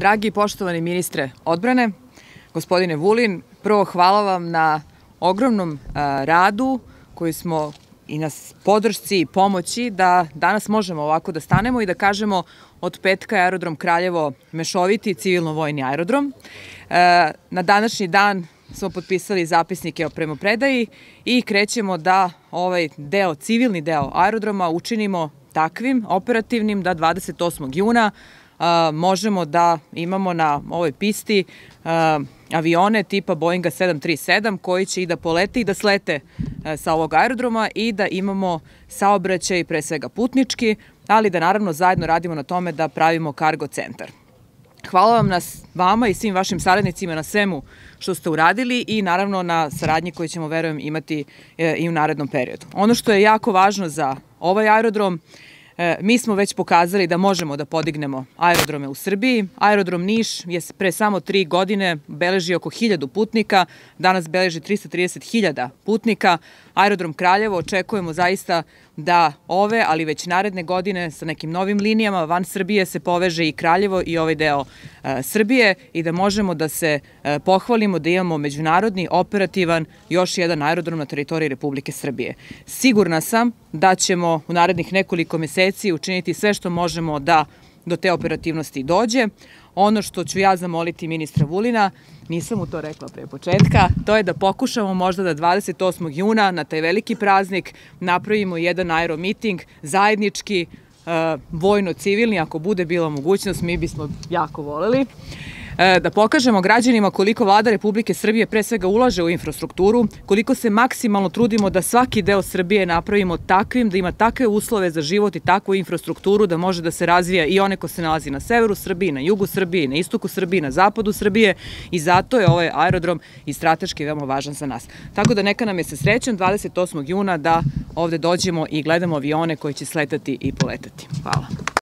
Dragi i poštovani ministre odbrane, gospodine Vulin, prvo hvala vam na ogromnom radu koji smo i na podršci i pomoći da danas možemo ovako da stanemo i da kažemo od petka je aerodrom Kraljevo mešoviti civilno-vojni aerodrom. E, na današnji dan smo potpisali zapisnike o premopredaji i krećemo da ovaj deo, civilni deo aerodroma učinimo takvim, operativnim, da 28. juna možemo da imamo na ovoj pisti avione tipa Boeinga 737 koji će i da polete i da slete sa ovog aerodroma i da imamo saobraćaj, pre svega putnički, ali da naravno zajedno radimo na tome da pravimo kargo centar. Hvala vam na vama i svim vašim saradnicima na svemu što ste uradili i naravno na saradnji koju ćemo, verujem, imati e, i u narednom periodu. Ono što je jako važno za ovaj aerodrom E, mi smo već pokazali da možemo da podignemo aerodrome u Srbiji. Aerodrom Niš je pre samo tri godine beleži oko 1000 putnika, danas beleži 330.000 putnika. Aerodrom Kraljevo očekujemo zaista da ove, ali već naredne godine sa nekim novim linijama van Srbije se poveže i Kraljevo i ovaj deo e, Srbije i da možemo da se e, pohvalimo da imamo međunarodni, operativan, još jedan aerodrom na teritoriji Republike Srbije. Sigurna sam da ćemo u narednih nekoliko meseci učiniti sve što možemo da do te operativnosti dođe. Ono što ću ja zamoliti ministra Vulina, nisam mu to rekla pre početka, to je da pokušamo možda da 28. juna na taj veliki praznik napravimo jedan aeromiting zajednički, uh, vojno-civilni, ako bude bila mogućnost, mi bismo jako voleli. E, da pokažemo građanima koliko vlada Republike Srbije pre svega ulaže u infrastrukturu, koliko se maksimalno trudimo da svaki deo Srbije napravimo takvim, da ima takve uslove za život i takvu infrastrukturu da može da se razvija i one ko se nalazi na severu Srbije, na jugu Srbije, na istoku Srbije, na zapadu Srbije i zato je ovaj aerodrom i strateški veoma važan za nas. Tako da neka nam je se srećan 28. juna da ovde dođemo i gledamo avione koji će sletati i poletati. Hvala.